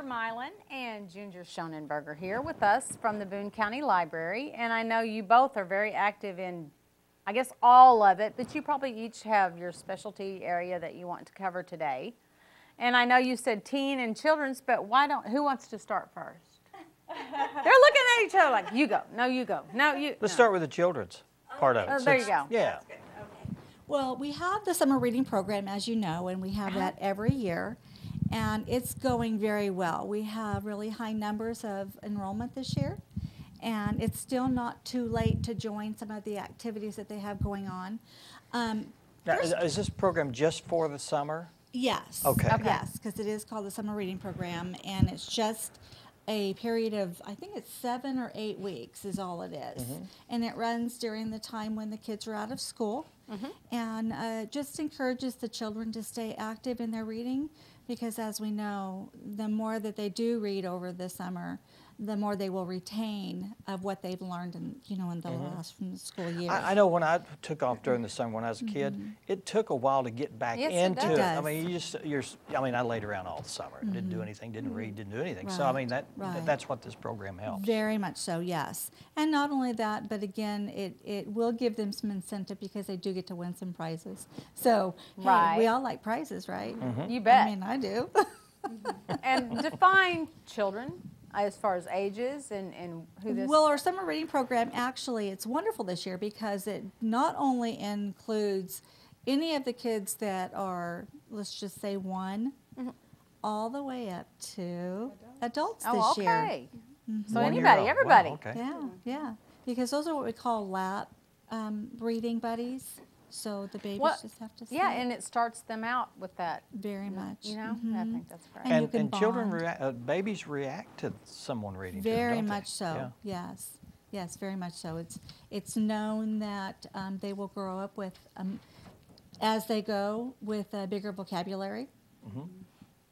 Ginger Milan and Ginger Schonenberger here with us from the Boone County Library. And I know you both are very active in, I guess, all of it, but you probably each have your specialty area that you want to cover today. And I know you said teen and children's, but why don't, who wants to start first? They're looking at each other like, you go, no, you go, no, you. Let's no. start with the children's oh, part of it. Oh, there you go. Yeah. Well, we have the summer reading program, as you know, and we have uh-huh. that every year, and it's going very well. We have really high numbers of enrollment this year, and it's still not too late to join some of the activities that they have going on. Um, Now, is, is this program just for the summer? Yes. Okay. Okay. Yes, because it is called the summer reading program, and it's just a period of I think it's seven or eight weeks is all it is. and it runs during the time when the kids are out of school, and uh, just encourages the children to stay active in their reading, because as we know, the more that they do read over the summer, the more they will retain of what they've learned in you know in the mm-hmm. last from the school year. I, I know when I took off during the summer when I was a mm-hmm. kid, it took a while to get back Yes, it into does. it. I mean, you just you're. s- I mean, I laid around all the summer, didn't do mm-hmm. anything, didn't read, didn't do anything. So I mean, that right. that's what this program helps. Very much so, yes. And not only that, but again, it, it will give them some incentive because they do get to win some prizes. So, hey, Right. we all like prizes, right? You bet. I mean, I do. and define children as far as ages and, and who this. well, our summer reading program actually it's wonderful this year because it not only includes any of the kids that are let's just say one all the way up to adults Mm-hmm. oh, this year. okay. So One anybody, old. Wow, everybody. okay. Yeah, yeah. Because those are what we call lap um, reading buddies. So the babies What- just have to Yeah, sit and it starts them out with that. very much. You know, I Mhm. think that's great. And you And, can and children, react, uh, babies react to someone reading. to them, Very don't they? much so. Yeah. Yes, yes, very much so. It's it's known that um, they will grow up with, um, as they go, with a bigger vocabulary.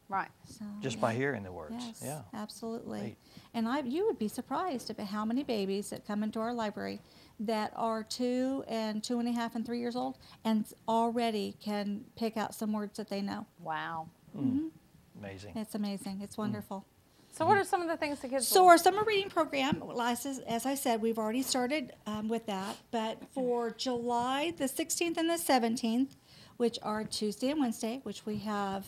Right. So Just by hearing the words. Yes, Yeah. absolutely. Neat. And I, you would be surprised about how many babies that come into our library that are two and two and a half and three years old and already can pick out some words that they know. Wow. Hmm. Mm-hmm. Amazing. It's amazing. It's hmm. wonderful. So, what are some of the things the kids? So our summer reading program, as, as I said, we've already started um, with that. But for July the 16th and the 17th, which are Tuesday and Wednesday, which we have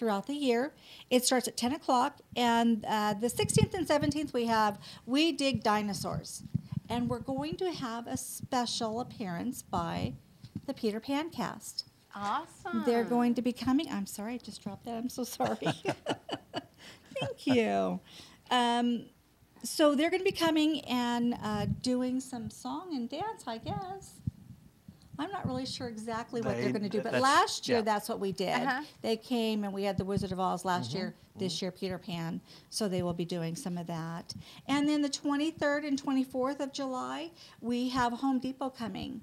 throughout the year, it starts at 10 o'clock. And uh, the 16th and 17th, we have We Dig Dinosaurs. And we're going to have a special appearance by the Peter Pan cast. awesome. They're going to be coming. I'm sorry, I just dropped that. I'm so sorry. Thank you. Um, so they're going to be coming and uh, doing some song and dance, I guess. I'm not really sure exactly what They- they're going to do, but last year yeah. that's what we did. Uh-huh. They came and we had the Wizard of Oz last Mm-hmm. year. This year, Peter Pan. So they will be doing some of that. And then the 23rd and 24th of July, we have Home Depot coming,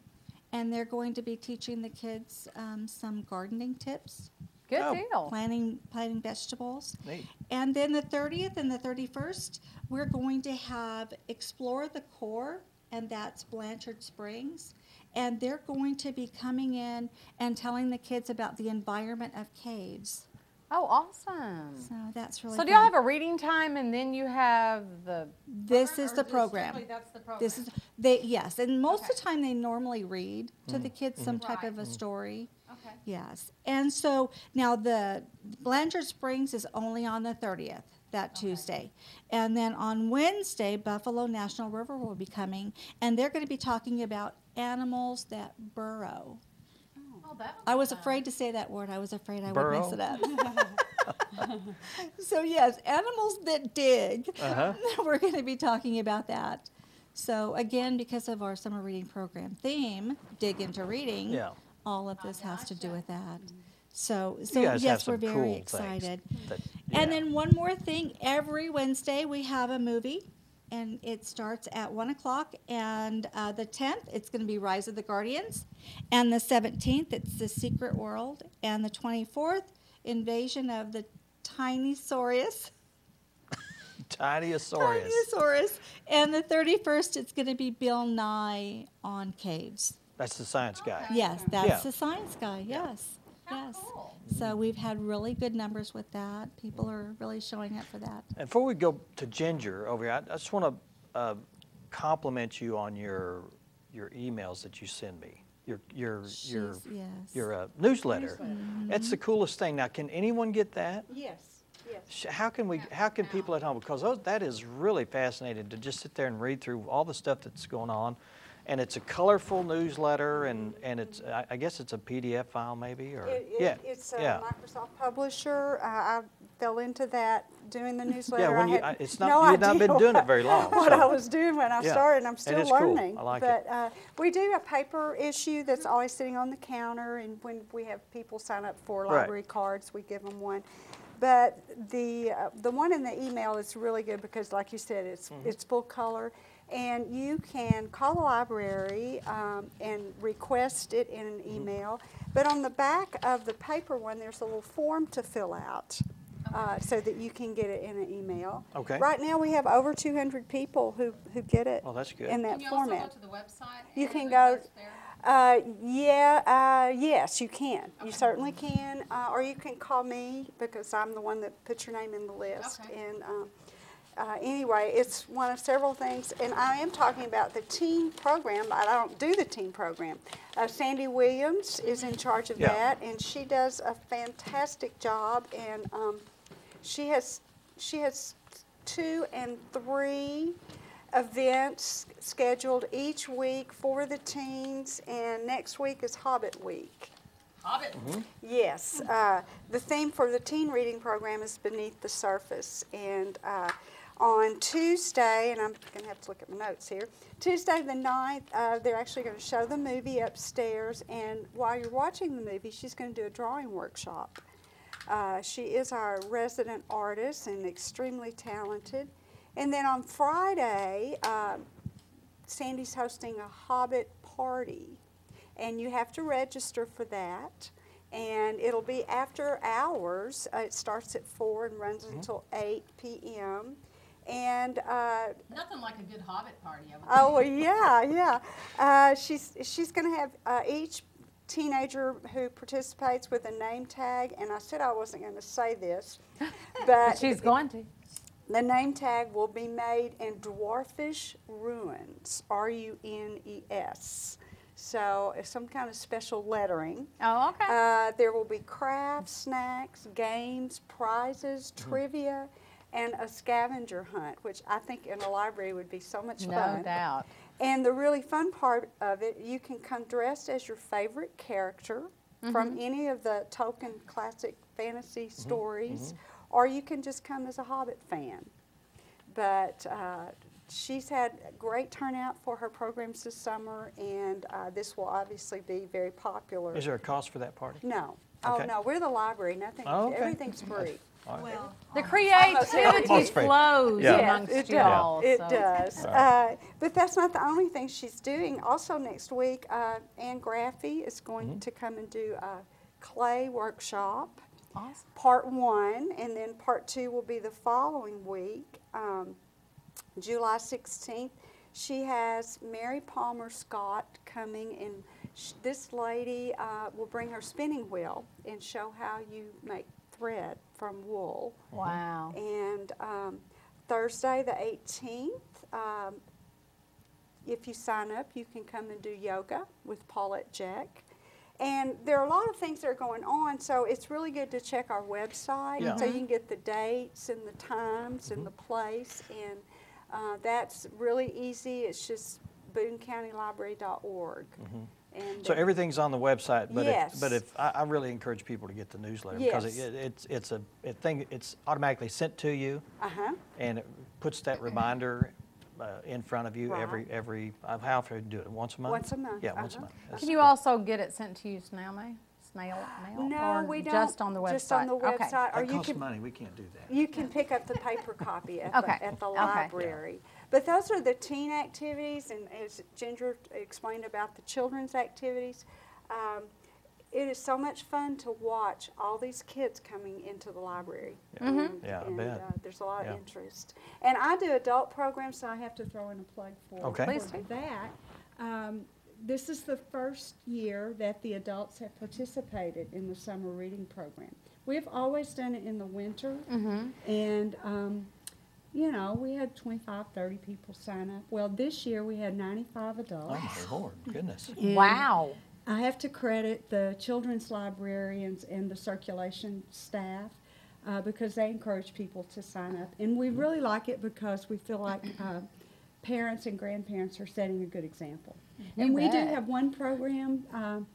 and they're going to be teaching the kids um, some gardening tips Good Oh. deal. planting planting vegetables. Neat. And then the 30th and the 31st, we're going to have Explore the Core, and that's Blanchard Springs. And they're going to be coming in and telling the kids about the environment of caves. Oh, awesome. So that's really So, do y'all have a reading time and then you have the. This is the program. strictly That's the program. This is they yes, and most of the time they normally read to the mm-hmm. kids some type of a mm-hmm. story. Okay. Yes. And so now the Blanchard Springs is only on the 30th, that Tuesday. And then on Wednesday, Buffalo National River will be coming, and they're going to be talking about animals that burrow. Oh, I was afraid to say that word. I was afraid I would mess it up. so, yes, animals that dig. Uh-huh. We're going to be talking about that. So, again, because of our summer reading program theme, Dig into Reading, Yeah. all of this has to do with that. So, so you guys have yes, we're very cool excited. that- And then one more thing, every Wednesday we have a movie, and it starts at one o'clock. And uh, the tenth, it's going to be Rise of the Guardians, and the seventeenth, it's The Secret World, and the twenty-fourth, Invasion of the Tiny Saurus. Tinyosaurus. Tinosaurus, and the thirty-first, it's going to be Bill Nye on caves. That's the science guy. Yes, that's Yeah. the science guy. Yes. How yes. cool. So we've had really good numbers with that. People are really showing up for that. And Before we go to Ginger over here, I I just want to uh, compliment you on your, your emails that you send me, your, your, your, yes. your uh, newsletter. That's the coolest thing. Now, can anyone get that? Yes, yes. How can we, how can people at home, because those, that is really fascinating to just sit there and read through all the stuff that's going on. And it's a colorful newsletter and, and it's, I, I guess it's a PDF file maybe, or, It- it- yeah, It's a yeah. Microsoft Publisher. Uh, I fell into that doing the newsletter. yeah, when you- I- it's no not- you had not been doing it very long, What so- I was doing when I Yeah, started, and I'm still it's cool. learning. I like it. But uh, we do a paper issue that's always sitting on the counter, and when we have people sign up for Right. library cards, we give them one. But the, uh, the one in the email is really good because, like you said, it's, Mm-hmm. it's full color. And you can call the library um, and request it in Mm-hmm. an email. But on the back of the paper one, there's a little form to fill out uh, so that you can get it in an email. Okay. Right now, we have over 200 people who, who get it Oh, that's good. in that Can you also format. go to the website? You can go- there? Uh, yeah, uh, yes, you can. You certainly can. Uh, or you can call me because I'm the one that puts your name in the list. Okay. And um, uh, anyway, it's one of several things. And I am talking about the teen program. but I don't do the teen program. Uh, Sandy Williams is in charge of Yeah. that, and she does a fantastic job. And um, she has she has two and three events scheduled each week for the teens, and next week is Hobbit Week. Hobbit. Yes, uh, the theme for the teen reading program is Beneath the Surface, and uh, on Tuesday, and I'm going to have to look at my notes here. Tuesday the 9th, uh, they're actually going to show the movie upstairs, and while you're watching the movie, she's going to do a drawing workshop. Uh, she is our resident artist and extremely talented. And then on Friday, uh, Sandy's hosting a Hobbit party, and you have to register for that. And it'll be after hours. Uh, it starts at four and runs until eight p.m. And uh, Nothing like a good Hobbit party. I would Oh think. yeah, yeah. Uh, she's she's going to have uh, each teenager who participates with a name tag, and I said I wasn't going to say this, But but she's going to. the name tag will be made in dwarfish runes, R U N E S. So some kind of special lettering. Oh, okay. Uh, there will be crafts, snacks, games, prizes, Mm-hmm. trivia, and a scavenger hunt, which I think in a library would be so much no fun. No doubt. And the really fun part of it, you can come dressed as your favorite character from any of the Tolkien classic fantasy stories, or you can just come as a Hobbit fan. But uh, she's had great turnout for her programs this summer, and uh, this will obviously be very popular. Is there a cost for that party? No. Oh, no, we're the library. Nothing, Oh, okay. everything's free. All right. Well, The creativity flows Yeah. amongst it you does. all. It so- does. Uh, but that's not the only thing she's doing. Also, next week, uh, Ann Graffy is going Mm-hmm. to come and do a clay workshop, Awesome. part one, and then part two will be the following week, um, July 16th. She has Mary Palmer Scott coming, and this lady uh, will bring her spinning wheel and show how you make thread from wool. Wow. And um, Thursday, the 18th, um, if you sign up, you can come and do yoga with Paulette Jack. And there are a lot of things that are going on, so it's really good to check our website Yeah. so you can get the dates and the times and the place. And uh, that's really easy. It's just boonecountylibrary.org. Mm-hmm. So uh, everything's on the website, but if, but if, I, I really encourage people to get the newsletter because it, it- it's, it's a, it thing, it's automatically sent to you uh-huh. and it puts that reminder uh, in front of you every, Right. every, uh, how often do you do it, once a month? Once a month, Yeah, once a uh-huh. month. That's Can you cool. also get it sent to you snail mail? Mail? No, or we don't. Just on the website? Just on the Okay. website. Or That you costs can money, we can't do that. You can pick up the paper copy at Okay, the, at the okay. library. But those are the teen activities, and as Ginger explained about the children's activities, um, it is so much fun to watch all these kids coming into the library. Mm-hmm. And, Yeah, I and, bet. Uh, there's a lot Yeah. of interest. And I do adult programs, so I have to throw in a plug for, Okay. Please for do. that. Um, this is the first year that the adults have participated in the summer reading program. We've always done it in the winter, and um, you know, we had 25, 30 people sign up. Well, this year we had 95 adults. Oh, my lord, goodness. And Wow. I have to credit the children's librarians and the circulation staff uh, because they encourage people to sign up. And we really like it because we feel like uh, parents and grandparents are setting a good example. And we do have one program um,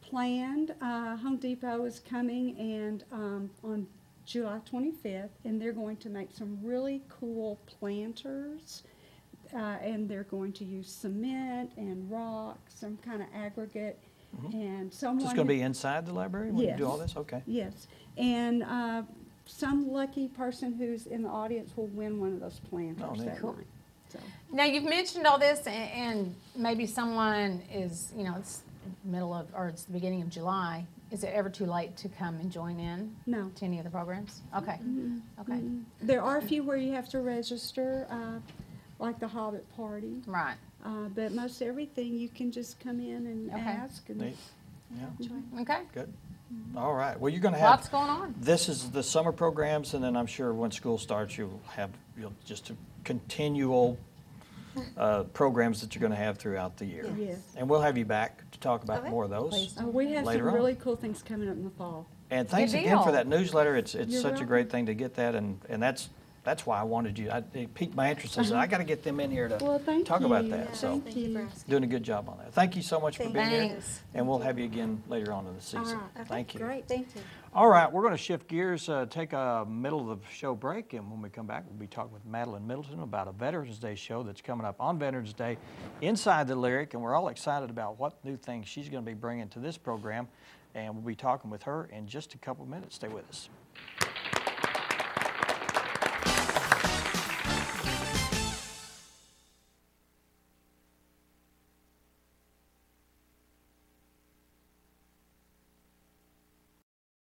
planned. Uh, Home Depot is coming and um, on July 25th, and they're going to make some really cool planters. Uh, and they're going to use cement and rock, some kind of aggregate, and someone. Is this going to be inside the library when you do all this? Okay. Yes, and uh, some lucky person who's in the audience will win one of those planters Oh, that Cool. night. So, Now, you've mentioned all this, a- and maybe someone is, you know, it's middle of, or it's the beginning of July. Is it ever too late to come and join in No. to any of the programs? Okay, okay, There are a few where you have to register, uh, like the Hobbit Party, right. uh, but most everything you can just come in and Okay. ask. And Neat. Yeah, Okay, good. All right. Well, you're going to have lots have, going on. this is the summer programs, and then I'm sure when school starts, you'll have, you'll just a continual uh, programs that you're going to have throughout the year. Yes. And we'll have you back to talk about Okay. more of those. Please. Uh, we have Later some on. really cool things coming up in the fall. And thanks again for that newsletter. It's, it's You're such a great thing to get that, and, and that's, that's why I wanted you. I- It piqued my interest. I said, I got to get them in here Uh-huh. Well, to thank talk about you. that. So, Thank you for doing a good job on that. Thank you so much for Thank being here. And we'll have you again later on in the season. right. Thank you. Great, thank you. All right, we're going to shift gears, uh, take a middle of the show break, and when we come back, we'll be talking with Madeline Middleton about a Veterans Day show that's coming up on Veterans Day inside the Lyric, and we're all excited about what new things she's going to be bringing to this program, and we'll be talking with her in just a couple minutes. Stay with us.